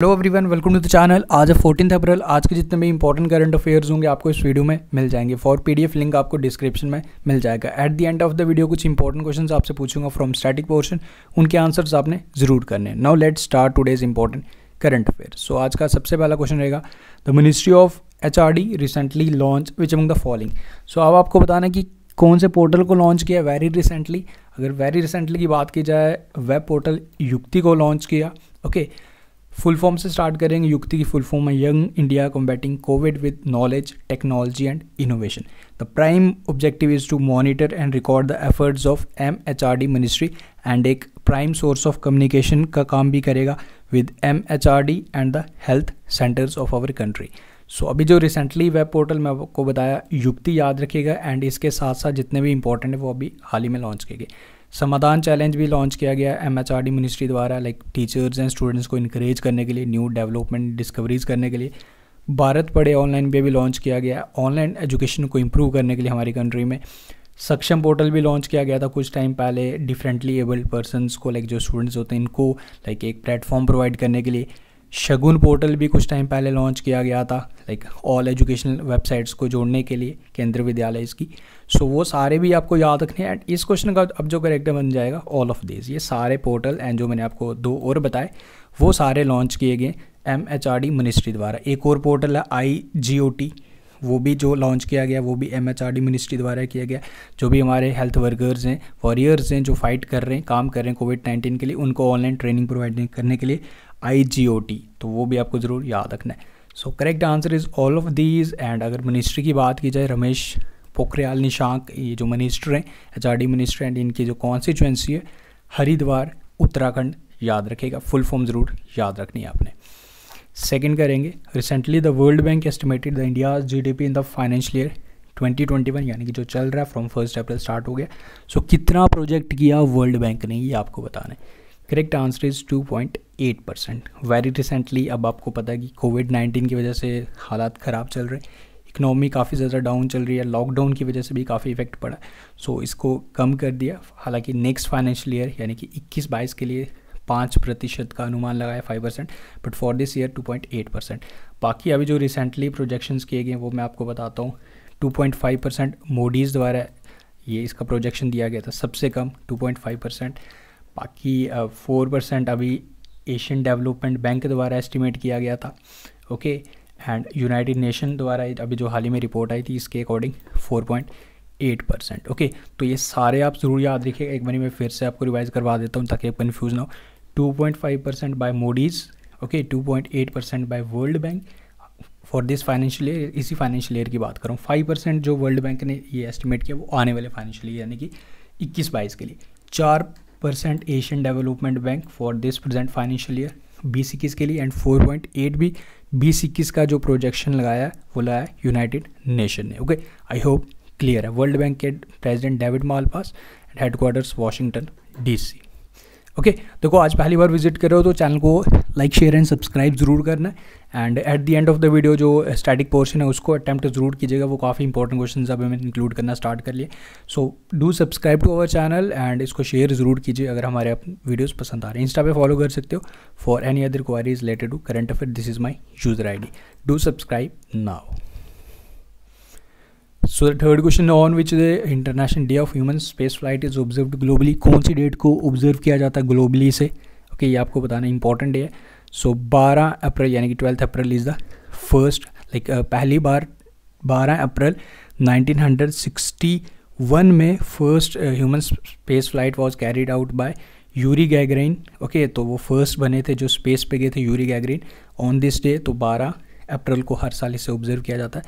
Hello everyone welcome to the channel आज है fourteen April आज के जितने भी इंपॉर्टेंट करंट अफेयर्स होंगे आपको इस वीडियो में मिल जाएँगे. फॉर पीडीएफ लिंक आपको डिस्क्रिप्शन में मिल जाएगा. At the end of the video कुछ इंपॉर्टेंट क्वेश्चंस आपसे पूछूँगा फ्रॉम स्टैटिक पोर्शन उनके आंसर्स आपने ज़रूर करने now let start today's important current affair so आज का सबसे पहला क्वेश्चन रहेगा the ministry of H R D recently launch which among the following so अब आपको बताना कि कौन से पोर्टल को लॉन्च किया वेरी रिसेंटली अगर वेरी रिसेंटली की बात की जाए वेब पोर्टल युक्ति को लॉन्च किया ओके okay, फुल फॉर्म से स्टार्ट करेंगे युक्ति की फुल फॉर्म है young India combating COVID with knowledge technology and innovation the prime objective is to monitor and record the efforts of M H R D ministry and एक prime source of communication का काम भी करेगा with M H R D and the health centres of our country so अभी जो recently web portal मैं आपको बताया, युक्ति याद रखिएगा एंड इसके साथ साथ जितने भी इंपॉर्टेंट है वो अभी हाल ही में लॉन्च किए गए। समाधान चैलेंज भी लॉन्च किया गया M H R D ministry द्वारा लाइक टीचर्स एंड स्टूडेंट्स को इनक्रेज करने के लिए न्यू डेवलपमेंट डिस्कवरीज करने के लिए। भारत पढ़े ऑनलाइन पे भी लॉन्च किया गया ऑनलाइन एजुकेशन को इम्प्रूव करने के लिए हमारी कंट्री में। सक्षम पोर्टल भी लॉन्च किया गया था कुछ टाइम पहले डिफरेंटली एबल्ड पर्सनस को लाइक जो स्टूडेंट्स होते हैं, इनको लाइक एक प्लेटफॉर्म प्रोवाइड करने के लिए। शगुन पोर्टल भी कुछ टाइम पहले लॉन्च किया गया था लाइक ऑल एजुकेशनल वेबसाइट्स को जोड़ने के लिए केंद्रीय विद्यालय इसकी। सो so, वो सारे भी आपको याद रखने हैं। एंड इस क्वेश्चन का अब जो करेक्टर बन जाएगा ऑल ऑफ़ दिस ये सारे पोर्टल एंड जो मैंने आपको दो और बताए वो सारे लॉन्च किए गए M H R D ministry द्वारा। एक और पोर्टल है आई जी ओ टी वो भी जो लॉन्च किया गया वो भी M H R D ministry द्वारा किया गया। जो भी हमारे हेल्थ वर्कर्स हैं वॉरियर्स हैं जो फाइट कर रहे हैं काम कर रहे हैं कोविड नाइन्टीन के लिए उनको ऑनलाइन ट्रेनिंग प्रोवाइड करने के लिए टी तो वो भी आपको ज़रूर याद रखना है। So correct answer is all of these and अगर मिनिस्ट्री की बात की जाए रमेश पोखरियाल निशांक ये जो मिनिस्टर हैं H R D minister and इनकी जो कॉन्स्टिट्यूंसी है हरिद्वार उत्तराखंड याद रखेगा फुल फॉर्म ज़रूर याद रखनी है आपने। सेकेंड करेंगे recently the World Bank estimated the India G D P in the financial year 2021 यानी कि जो चल रहा है फ्रॉम फ़र्स्ट अप्रैल स्टार्ट हो गया। सो so, कितना प्रोजेक्ट किया वर्ल्ड बैंक ने ये आपको बताना है। Correct answer is 2.8 percent very recently अब आपको पता है कि कोविड 19 की वजह से हालात ख़राब चल रहे इकनॉमी काफ़ी ज़्यादा डाउन चल रही है। लॉकडाउन की वजह से भी काफ़ी इफ़ेक्ट पड़ा सो so, इसको कम कर दिया। हालाँकि नेक्स्ट फाइनेंशियल ईयर यानी कि 21 बाईस के लिए पाँच प्रतिशत का अनुमान लगाया five percent but for this year two point eight percent बाकी अभी जो रिसेंटली प्रोजेक्शंस किए गए वो मैं आपको बताता हूँ। Two point five percent Moody's द्वारा ये इसका प्रोजेक्शन दिया गया था। सबसे कम टू पॉइंट फाइव परसेंट बाकी फोर परसेंट अभी एशियन डेवलपमेंट बैंक द्वारा एस्टिमेट किया गया था ओके एंड यूनाइटेड नेशन द्वारा अभी जो हाल ही में रिपोर्ट आई थी, इसके according four point eight percent okay तो ये सारे आप ज़रूर याद रखिएगा, एक बार मैं फिर से आपको रिवाइज करवा देता हूँ ताकि आप कन्फ्यूज़ ना हो। Two point five percent by Moody's okay two point eight percent by World Bank for this financial year इसी फाइनेंशियल ईयर की बात करूँ फाइव परसेंट जो वर्ल्ड बैंक ने ये एस्टिमेट किया, वो आने वाले फाइनेंशियल ईयर यानी कि इक्कीस बाईस के लिए। चार percent Asian Development Bank for this present financial year बीस इक्कीस के लिए एंड फोर पॉइंट एट भी बीस इक्कीस का जो प्रोजेक्शन लगाया है, वो लगाया यूनाइटेड नेशन ने ओके आई होप क्लियर है। वर्ल्ड बैंक के president David Malpass and headquarters Washington DC okay देखो, आज पहली बार विज़िट कर रहे हो तो चैनल को लाइक शेयर एंड सब्सक्राइब ज़रूर करना and at the end of the video जो स्टैटिक पोर्शन है उसको अटैम्प्ट ज़रूर कीजिएगा, वो काफ़ी इंपॉर्टेंट क्वेश्चन अब हमें इंक्लूड करना स्टार्ट कर लिए। So do subscribe to our channel and इसको शेयर ज़रूर कीजिए अगर हमारे वीडियोज़ पसंद आ रहे हैं। इंस्टा पे फॉलो कर सकते हो। For any other queries related to current affair this is my user I D do subscribe now so the third question on which the International Day of Human Space Flight is observe globally कौन सी date को observe किया जाता है globally से okay okay, ये आपको बताना इंपॉर्टेंट डे है। सो बारह अप्रैल यानी कि twelfth April is the first like पहली बार बारह अप्रैल 1961 में first human space flight was carried out by Yuri Gagarin okay तो वो फ़र्स्ट बने थे जो स्पेस पे गए थे Yuri Gagarin on this day तो 12 अप्रैल को हर साल इसे ऑब्ज़र्व किया जाता है।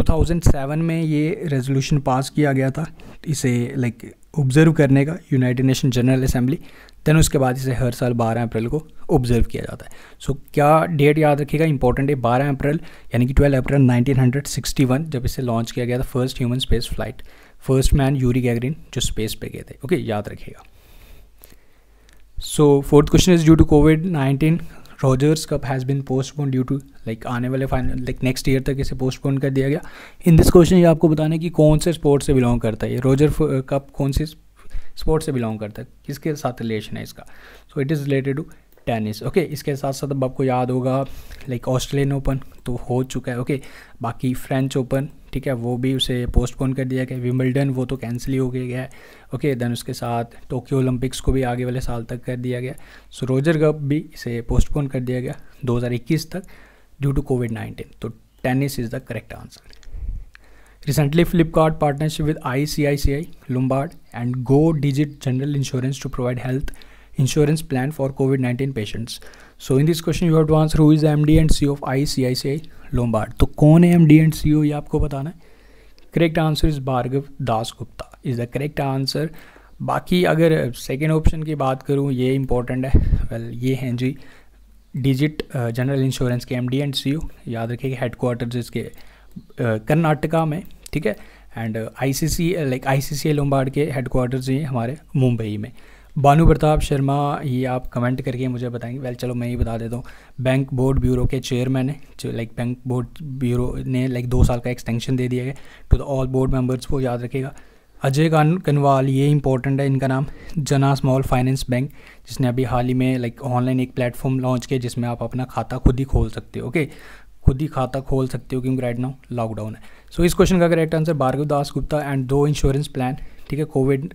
2007 में ये रेजोल्यूशन पास किया गया था इसे लाइक ऑब्ज़र्व करने का United Nation General Assembly then उसके बाद इसे हर साल 12 अप्रैल को ऑब्ज़र्व किया जाता है। सो so, क्या डेट याद रखिएगा? इंपॉर्टेंट है 12 अप्रैल यानी कि 12 अप्रैल 1961 जब इसे लॉन्च किया गया था first human space flight first man Yuri Gagarin जो स्पेस पे गए थे। ओके okay, याद रखिएगा। So fourth question is due to COVID nineteen Rogers Cup has been postpone due to like आने वाले फाइनल लाइक नेक्स्ट ईयर तक इसे पोस्टपोन कर दिया गया। इन दिस क्वेश्चन ये आपको बताना कि कौन से स्पोर्ट से बिलोंग करता है। ये रोजर कप कौन से स्पोर्ट से बिलोंग करता है? किसके साथ रिलेशन है इसका? So it is related to tennis okay इसके साथ साथ अब आपको याद होगा लाइक ऑस्ट्रेलियन ओपन तो हो चुका है। ओके okay, बाकी फ्रेंच ओपन ठीक है वो भी उसे पोस्टपोन कर दिया गया विम्बल्डन वो तो कैंसिल ही हो गया है। ओके देन उसके साथ टोक्यो ओलंपिक्स को भी आगे वाले साल तक कर दिया गया। सो रोजर कप भी इसे पोस्टपोन कर दिया गया 2021 तक ड्यू टू कोविड नाइन्टीन तो tennis is the correct answer Recently, Flipkart partnership with ICICI, Lombard, and Go Digit General Insurance to provide health insurance plan for COVID-19 patients. So in this question, you have to answer who is the MD and CEO of ICICI Lombard. तो कौन है MD and CEO ये आपको बताना है? Correct answer is Bhargav Das Gupta is the correct answer बाकी अगर second option की बात करूँ ये इंपॉर्टेंट है। वेल well, ये हैं जी डिजिट जनरल इंश्योरेंस के एम डी एंड सी याद रखिए हेड क्वार्टर इसके कर्नाटका में ठीक है? And I C C like I C C Lombard के हेडकोार्टर्स ही हमारे मुंबई में। भानु प्रताप शर्मा ये आप कमेंट करके मुझे बताएँगे। वेल चलो मैं ही बता देता हूँ। बैंक बोर्ड ब्यूरो के चेयरमैन है। लाइक बैंक बोर्ड ब्यूरो ने लाइक दो साल का एक्सटेंशन दे दिया है to the all board members को याद रखेगा। अजय कान कनवाल ये इंपॉर्टेंट है इनका नाम। जना स्मॉल फाइनेंस बैंक जिसने अभी हाल ही में लाइक ऑनलाइन एक प्लेटफॉर्म लॉन्च किया जिसमें आप अपना खाता खुद ही खोल सकते हो ओके खुद ही खाता खोल सकते हो क्योंकि राइट नाउ लॉकडाउन है। सो so, इस क्वेश्चन का correct answer Bhargav Das Gupta and दो इंश्योरेंस प्लान ठीक है? कोविड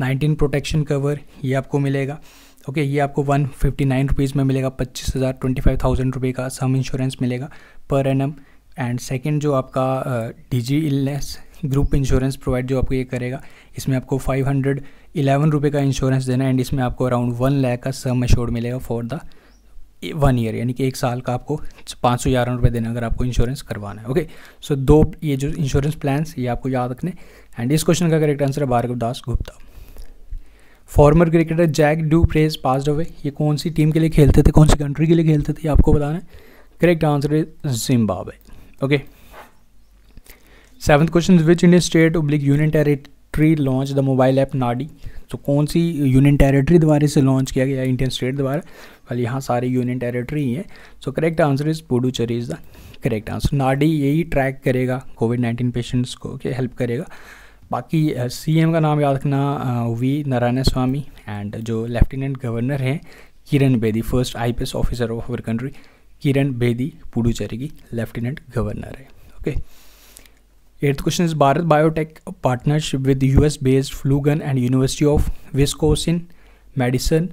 नाइन्टीन प्रोटेक्शन कवर ये आपको मिलेगा। ओके okay, ये आपको वन फिफ्टी नाइन रुपीज़ में मिलेगा पच्चीस हज़ार ट्वेंटी फाइव थाउज़ेंड रुपये का सम इंश्योरेंस मिलेगा पर एन एम एंड सेकेंड जो आपका Digit illness group insurance provide जो आपको ये करेगा इसमें आपको फाइव हंड्रेड इलेवन रुपये का इंश्योरेंस देना एंड इसमें आपको अराउंड वन लैख का सम एश्योर्ड मिलेगा फॉर द वन ईयर यानी कि एक साल का आपको पाँच सौ ग्यारह रुपये देना अगर आपको इंश्योरेंस करवाना है। ओके सो so, दो ये जो इंश्योरेंस प्लान्स ये आपको याद रखने। एंड इस क्वेश्चन का करेक्ट आंसर है Bhargav Das Gupta. Former cricketer Jack Du Preez passed away ये कौन सी टीम के लिए खेलते थे? कौन सी कंट्री के लिए खेलते थे? आपको बताना है। Correct answer is Zimbabwe okay seventh question which Indian state oblique union territory launch the mobile app Nadi तो कौन सी यूनियन टेरिटरी द्वारा से लॉन्च किया गया इंडियन स्टेट द्वारा वेल यहाँ सारे यूनियन टेरिटरी ही हैं। So correct answer is Puducherry is the correct answer Nadi यही ट्रैक करेगा कोविड नाइन्टीन पेशेंट्स को के हेल्प करेगा। बाकी सी एम का नाम याद रखना वी नारायण स्वामी एंड जो लेफ्टिनेंट गवर्नर हैं, Kiran Bedi first IPS officer of our country Kiran Bedi Puducherry की लेफ्टिनेंट गवर्नर है okay okay. Question is Bharat Biotech partnership with US based Flugan and University of Wisconsin Medicine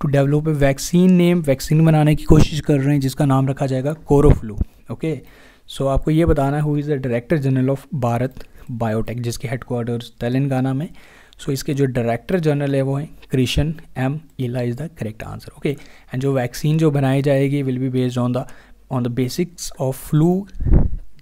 to develop a vaccine name vaccine बनाने की कोशिश कर रहे हैं, जिसका नाम रखा जाएगा कोरोफ्लू ओके सो आपको ये बताना है who is the director general of Bharat Biotech जिसके हेडक्वार्टर्स तेलंगाना में। सो so, इसके जो डायरेक्टर जनरल है वो हैं Krishan M Ella is the correct answer okay and जो वैक्सीन जो बनाई जाएगी will be based on the on the basics of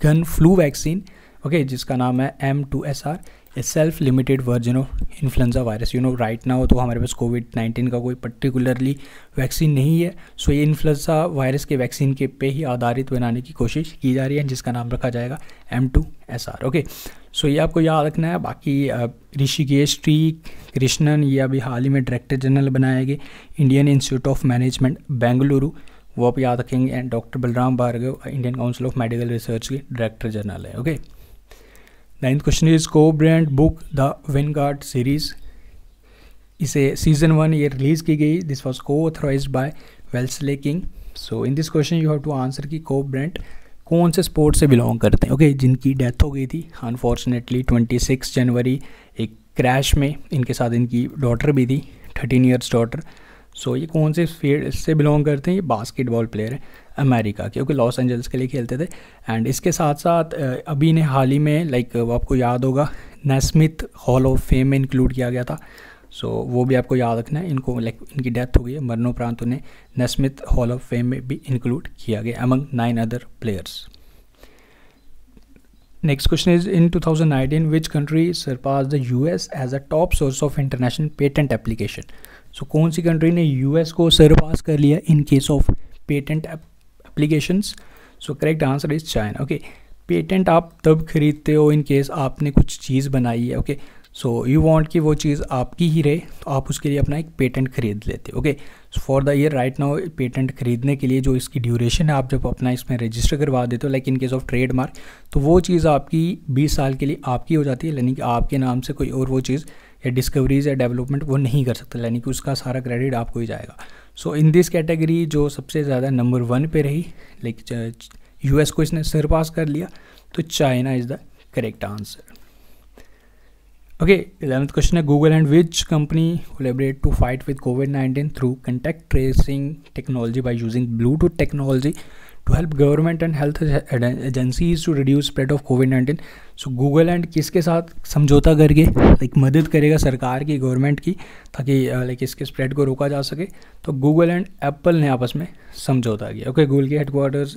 FluGen flu vaccine okay जिसका नाम है M two S R a self limited version of influenza virus you know right now तो हमारे पास Covid nineteen का कोई पर्टिकुलरली वैक्सीन नहीं है। सो ये इन्फ्लुएंजा वायरस के वैक्सीन के पे ही आधारित बनाने की कोशिश की जा रही है, जिसका नाम रखा जाएगा M two S R okay so ये आपको याद रखना है, बाकी ऋषिकेश टी कृष्णन ये अभी हाल ही में डायरेक्टर जनरल बनाए गए Indian Institute of Management Bengaluru वो आप याद रखेंगे and doctor Balram Bhargava Indian Council of Medical Research के डायरेक्टर जनरल है okay okay? Ninth question is co brand book the Vanguard series इसे सीज़न वन ये रिलीज़ की गई। This was co authorised by Wellesley King so in this question you have to answer की co brand कौन से sport से belong करते हैं? ओके okay, जिनकी डेथ हो गई थी। अनफॉर्चुनेटली ट्वेंटी सिक्स जनवरी एक क्रैश में इनके साथ इनकी डॉटर भी थी thirteen years daughter so so, ये कौन से फ़ील्ड से बिलोंग करते हैं? ये बास्केटबॉल प्लेयर है अमेरिका क्योंकि लॉस एंजल्स के लिए खेलते थे। एंड इसके साथ साथ अभी ने हाल ही में लाइक आपको याद होगा नेस्मिथ हॉल ऑफ़ फेम में इंक्लूड किया गया था। सो so, वो भी आपको याद रखना है इनको लाइक इनकी डेथ हो गई है मरणोपरांत उन्हें नेस्मिथ हॉल ऑफ़ फेम में भी इंक्लूड किया गया among nine other players next question is in 2019 which country surpass the US as a top source of international patent application so कौन सी कंट्री ने यूएस को सरपास कर लिया in case of patent applications so correct answer is China okay patent आप तब खरीदते हो इन केस आपने कुछ चीज़ बनाई है ओके सो यू वांट कि वो चीज़ आपकी ही रहे तो आप उसके लिए अपना एक पेटेंट खरीद लेते okay for the year right now patent खरीदने के लिए जो इसकी ड्यूरेशन है, आप जब अपना इसमें रजिस्टर करवा देते हो like in case of trademark तो वो चीज़ आपकी 20 साल के लिए आपकी हो जाती है, यानी कि आपके नाम से कोई और वो चीज़ या डिस्कवरीज या डेवलपमेंट वो नहीं कर सकता, यानी कि उसका सारा क्रेडिट आपको ही जाएगा। सो इन दिस कैटेगरी जो सबसे ज़्यादा नंबर वन पे रही लाइक यूएस को इसने सरपास कर लिया तो China is the correct answer okay eleventh question है Google and which company collaborate to fight with COVID nineteen through contact tracing technology by using Bluetooth technology to help government and health agencies to reduce spread of COVID nineteen so Google and किसके साथ समझौता करके like मदद करेगा सरकार की government की, ताकि लाइक इसके स्प्रेड को रोका जा सके? तो गूगल एंड एप्पल ने आपस में समझौता किया। ओके गूगल के हेडक्वार्टर्स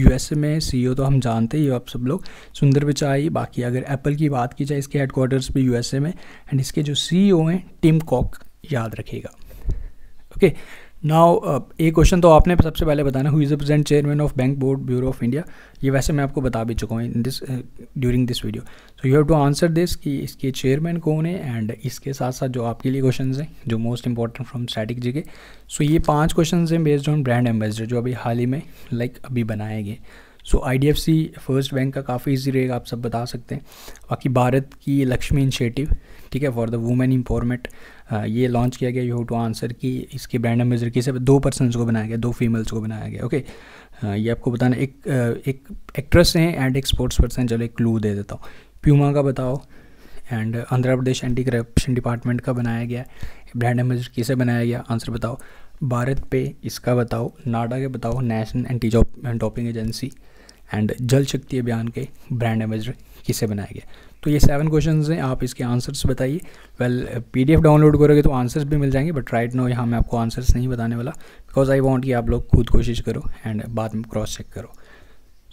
यूएस में सीईओ तो हम जानते ही आप सब लोग। सुंदर पिचाई बाकी अगर एप्पल की बात की जाए इसके हेडक्वार्टर्स भी यूएसए में। एंड इसके जो सीईओ हैं टिम कॉक याद रखेगा ओके okay, नाउ uh, एक क्वेश्चन तो आपने सबसे पहले बताना हुई is the present chairman of bank board bureau of India ये वैसे मैं आपको बता भी चुका हूँ in this during this video so you have to answer this कि इसके चेयरमैन कौन है एंड इसके साथ साथ जो आपके लिए क्वेश्चन हैं जो most important from static G K. So ये पाँच क्वेश्चन हैं बेस्ड ऑन ब्रांड एम्बेसडर जो अभी हाल ही में लाइक like, अभी बनाए गए. So I D F C first bank का काफ़ी ईजी रहेगा आप सब बता सकते हैं। बाकी भारत की लक्ष्मी इनिशिएटिव ठीक है फॉर द वुमेन इम्पावरमेंट ये लॉन्च किया गया। यू हैव टू आंसर कि इसके ब्रांड एम्बेसडर किसे दो पर्सनस को बनाया गया, दो फीमेल्स को बनाया गया ओके ये आपको बताना, एक एक एक्ट्रेस हैं एंड एक स्पोर्ट्स पर्सन चलो, एक क्लू दे देता हूँ। प्यूमा का बताओ and Andhra Pradesh anti corruption department का बनाया गया। ब्रांड एम्बेसडर किसे बनाया गया? आंसर बताओ। भारत पे इसका बताओ। नाडा के बताओ। National anti doping agency and Jal Shakti Abhiyan के ब्रांड एम्बेसडर किसे बनाया गया। तो ये सेवन क्वेश्चन हैं, आप इसके आंसर्स बताइए। वेल पीडीएफ डाउनलोड करोगे तो आंसर्स भी मिल जाएँगे बट राइट नो यहाँ मैं आपको आंसर्स नहीं बताने वाला बिकॉज़ आई वॉन्ट कि आप लोग खुद कोशिश करो एंड बाद में क्रॉस चेक करो।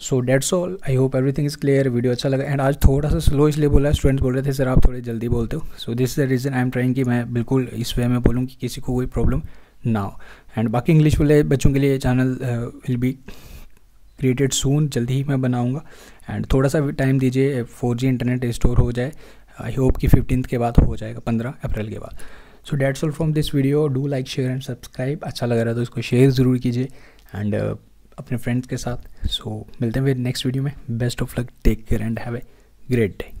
So that's all I hope everything is clear video अच्छा लगा। एंड आज थोड़ा सा स्लो इसलिए बोला स्टूडेंट्स बोल रहे थे, सर, आप थोड़े जल्दी बोलते हो। So this is the reason I am trying कि मैं बिल्कुल इस वे में बोलूँ कि किसी को कोई प्रॉब्लम ना हो। एंड बाकी इंग्लिश वाले बच्चों के लिए channel will be created soon जल्दी ही मैं बनाऊँगा। एंड थोड़ा सा टाइम दीजिए फोर इंटरनेट स्टोर हो जाए। आई होप कि फिफ्टीन के बाद हो जाएगा पंद्रह अप्रैल के बाद। So that's all from this video do like share and subscribe अच्छा लग रहा है तो इसको शेयर ज़रूर कीजिए। एंड uh, अपने फ्रेंड्स के साथ। सो so, मिलते हैं फिर नेक्स्ट वीडियो में। Best of luck take care and have a great day